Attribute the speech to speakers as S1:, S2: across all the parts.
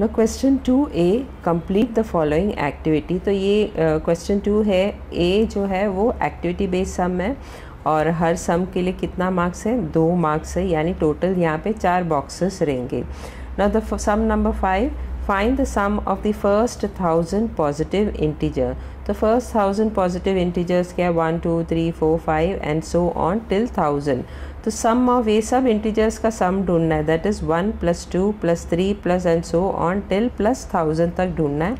S1: No question two a complete the following activity तो ये question uh, to है ए जो है वो एक्टिविटी बेस्ड सम है और हर सम के लिए कितना मार्क्स है? दो मार्क्स है यानी टोटल यहाँ पे चार बॉक्सेस रहेंगे। ना the sum number five find the sum of the first thousand positive integer तो फ़र्स्ट थाउज़ेंड पॉजिटिव इंटीजर्स क्या है one two three four five and so on till thousand तो सम ऑफ़ ये सब इंटीजर्स का sum ढूंढना है that is one plus two plus three plus and so on till plus thousand तक ढूंढना है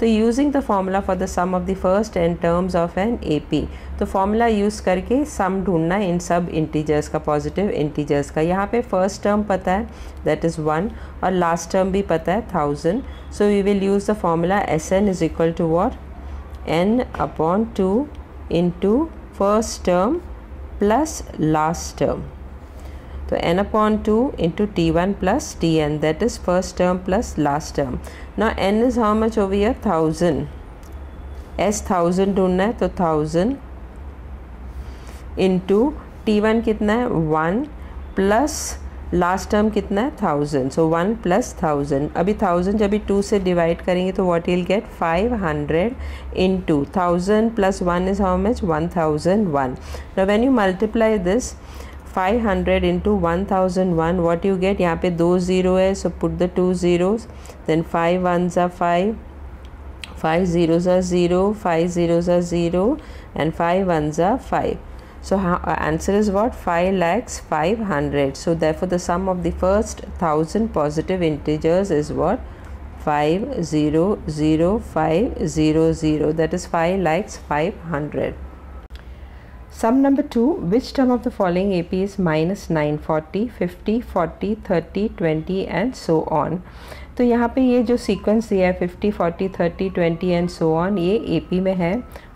S1: तो using the formula for the sum of the first n terms of an A P तो formula use करके sum ढूंढना इन सब integers का positive integers का। यहाँ पे फ़र्स्ट टर्म पता है दैट इज़ वन और लास्ट टर्म भी पता है thousand so we will use the formula S n is equal to what n upon two into first term plus last term. So n upon 2 into t1 plus tn that is first term plus last term. Now, n is how much over here? 1000. s 1000 ढूंढना है तो 1000 into t1 कितना है? 1 plus last term कितना है? Thousand so one plus thousand अभी thousand जब two से डिवाइड करेंगे तो what will get five hundred into thousand plus one is how much one thousand one when you multiply this Five hundred into one thousand one what you get यहाँ पे दो zero है so put the two zeros then five one ज़ा five five zero ज़ा zero five zero ज़ा zero and five one ज़ा five So uh, answer is what? 5 lakhs 500. So therefore the sum of the first 1000 positive integers is what? 500500 that is 5 lakhs 500. Sum number 2 which term of the following AP is minus 940, 50, 40, 30, 20 and so on. तो यहाँ पे ये जो sequence दिया है 50, 40, 30, 20 and so on ये AP में है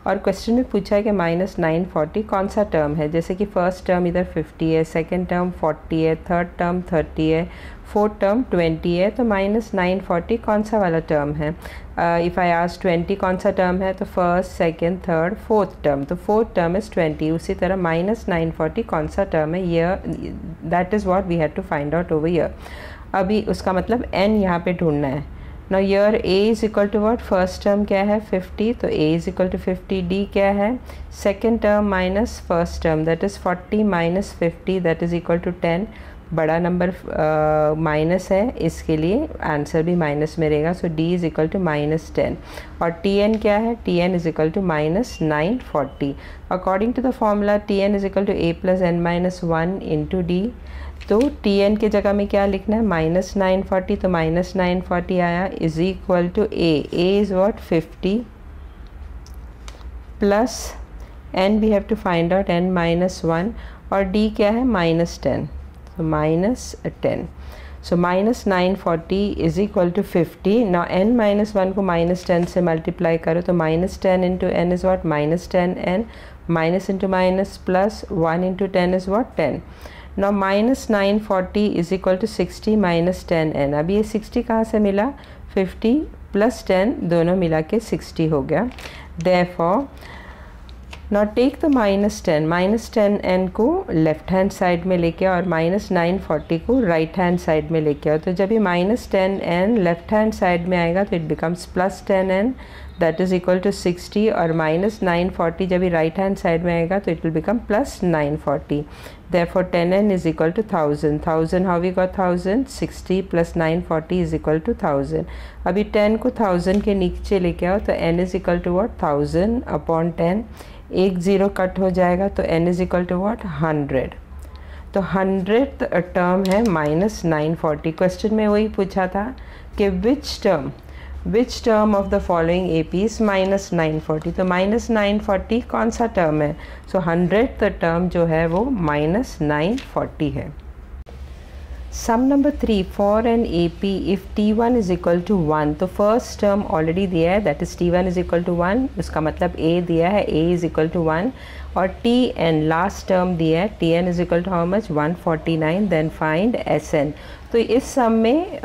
S1: और क्वेश्चन में पूछा है कि माइनस नाइन फोर्टी कौन सा टर्म है जैसे कि फ़र्स्ट टर्म इधर फिफ्टी है सेकेंड टर्म फोर्टी है थर्ड टर्म थर्टी है फोर्थ टर्म ट्वेंटी है तो माइनस नाइन फोर्टी कौन सा वाला टर्म है? इफ़ आई आस ट्वेंटी कौन सा टर्म है तो first second third fourth term तो फोर्थ टर्म इज़ ट्वेंटी उसी तरह माइनस नाइन फोर्टी कौन सा टर्म है? Here that is what we have to find out over here अभी उसका मतलब एन यहाँ पे ढूंढना है। No here a is equal to what first term क्या है? फिफ्टी तो a is equal to fifty d क्या है? Second term minus first term that is forty minus fifty that is equal to ten बड़ा number minus है, इसके लिए answer भी माइनस में रहेगा so d is equal to minus ten और टी एन क्या है? T n is equal to minus nine forty according to the formula t n is equal to a plus n minus one into d तो T n के जगह में क्या लिखना है? माइनस नाइन फोर्टी तो माइनस नाइन फोर्टी आया. Is equal to a a is what fifty plus n we have to find out n minus one और डी क्या है? माइनस टेन तो minus ten so minus nine forty is equal to fifty ना n minus one को minus ten से multiply करो तो minus ten into n is what minus ten n minus into minus plus one into ten is what ten now minus nine forty is equal to sixty minus ten n अब ये sixty कहाँ से मिला? Fifty plus ten दोनों मिला के sixty हो गया. Therefore not take the minus ten minus ten n को लेफ़्ट हैंड साइड में लेके आओ और माइनस नाइन फोर्टी को राइट हैंड साइड में लेके आओ। तो जब ये minus ten n left hand side में आएगा तो it becomes plus ten n that is equal to sixty और माइनस नाइन फोर्टी जब ये राइट हैंड साइड में आएगा तो it will become plus nine forty therefore 10n is equal to 1000 1000 how we got 1000 60 plus 940 is equal to 1000 अभी 10 को 1000 के नीचे लेके आओ तो n is equal to what? 1000 upon 10 एक ज़ीरो कट हो जाएगा तो n is equal to what hundred तो हंड्रेड टर्म है माइनस नाइन फोर्टी क्वेश्चन में वही पूछा था कि which term which term of the following AP is minus nine forty तो माइनस नाइन फोर्टी कौन सा टर्म है? सो हंड्रेड टर्म जो है वो माइनस नाइन फोर्टी है. Sum number three for n AP if t one is equal to one तो first term already दिया है that is t one is equal to one उसका मतलब ए दिया है a is equal to one और T n last term दिया है t n is equal to how much one forty nine तो इस सम में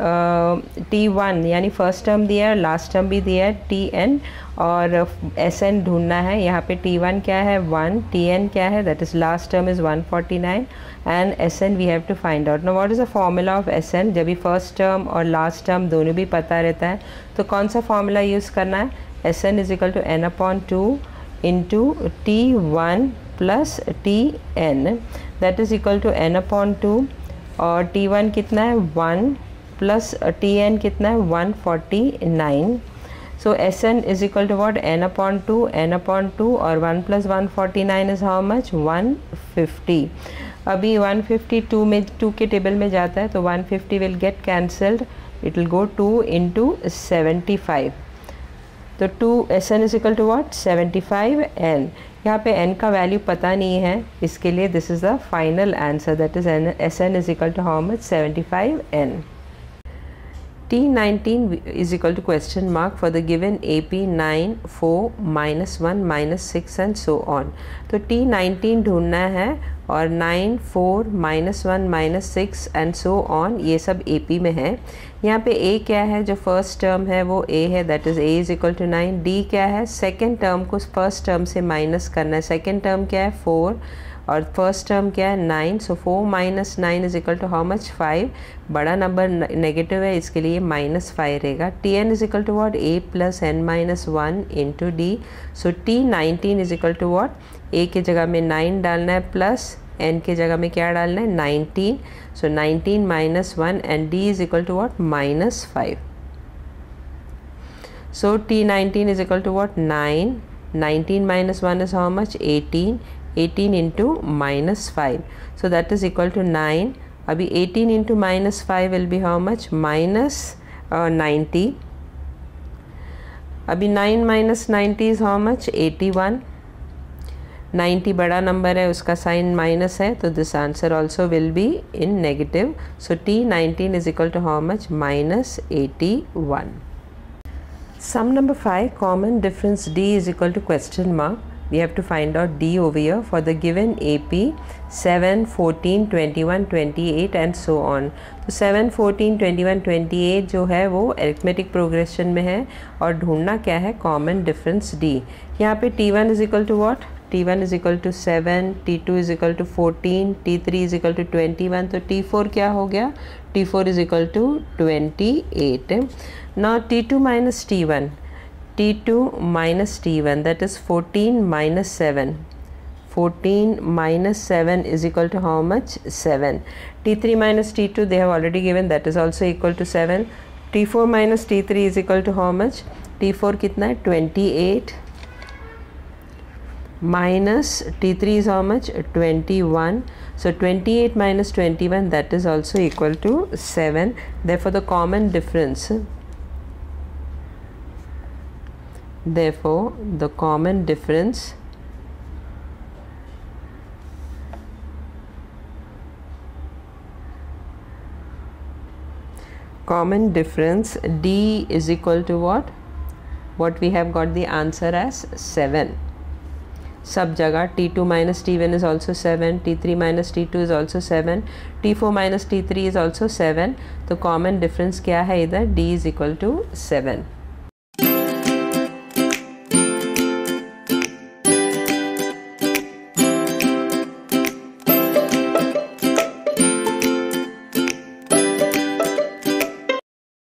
S1: टी वन यानी फ़र्स्ट टर्म दिया है लास्ट टर्म भी दिया है टी एन और एस एन ढूंढना है। यहाँ पे टी वन क्या है? वन टी एन क्या है? That is last term is one forty nine and s n we have to find out no what is the formula of s n जब भी फ़र्स्ट टर्म और last term दोनों भी पता रहता है तो कौन सा फॉर्मूला यूज़ करना है? S n is equal to n upon two into t one plus t n that is equal to n upon two और टी वन कितना है? वन प्लस टी एन कितना है? One forty nine so s n is equal to what n upon two n upon two और one plus one forty nine is how much one fifty अभी one fifty two में two के table में जाता है तो one fifty will get cancelled it will go two into seventy five तो two s n is equal to what seventy five n यहाँ पे n का वैल्यू पता नहीं है, इसके लिए this is the final answer that is n s n is equal to how much seventy five n T19 is equal to question mark for the given AP 9, 4, minus 1, minus 6 and so on. तो T19 ढूंढना है और 9, 4, minus 1, minus 6 and so on ये सब AP में है। यहाँ पे A क्या है? जो फ़र्स्ट टर्म है वो A है that is A is equal to nine D क्या है? सेकेंड टर्म को फ़र्स्ट टर्म से माइनस करना है। सेकेंड टर्म क्या है? फोर और फ़र्स्ट टर्म क्या है? Nine so four minus nine is equal to how much five बड़ा नंबर नेगेटिव है, इसके लिए माइनस फाइव रहेगा। T n is equal to what a plus n minus one into d so t nineteen is equal to what a के जगह में nine डालना है प्लस एन के जगह में क्या डालना है? Nineteen so nineteen minus one and d is equal to what minus five so t19 is equal to what? 9 19 minus 1 is how much? 18 18 into minus 5 so that is equal to 9 अभी 18 into minus 5 will be how much? Minus uh, 90 अभी 9 minus 90 is how much? 81 90 बड़ा number है उसका sign minus है तो this answer also will be in negative so t nineteen is equal to how much minus eighty one sum number five common difference d is equal to question mark we have to find out D over here for the given AP 7, 14, 21, 28 and so on. तो 7, 14, 21, 28 जो है वो arithmetic progression में है और ढूंढना क्या है? Common difference D. यहाँ पे T1 is equal to what T1 is equal to seven t two is equal to fourteen t three is equal to twenty one तो टी फोर क्या हो गया? T four is equal to twenty eight ना t two minus t one t2 minus t1 that is 14 minus 7 14 minus 7 is equal to how much? 7 t3 minus t2 they have already given that is also equal to 7 t4 minus t3 is equal to how much? T4 kitna 28 minus t3 is how much? 21 so 28 minus 21 that is also equal to 7 therefore the common difference Therefore, the common difference common difference D is equal to what? What we have got the answer as 7. Subjaga T2 minus T1 is also 7, T3 minus T2 is also 7, T4 minus T3 is also 7. The common difference kya hai idhar? D is equal to 7.